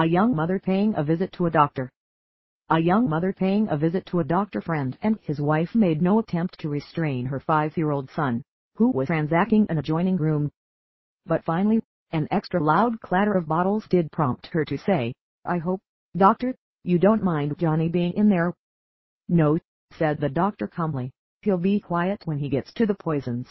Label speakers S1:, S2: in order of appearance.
S1: A young mother paying a visit to a doctor. A young mother paying a visit to a doctor friend and his wife made no attempt to restrain her five-year-old son, who was ransacking an adjoining room. But finally, an extra loud clatter of bottles did prompt her to say, I hope, doctor, you don't mind Johnny being in there. No, said the doctor calmly, he'll be quiet when he gets to the poisons.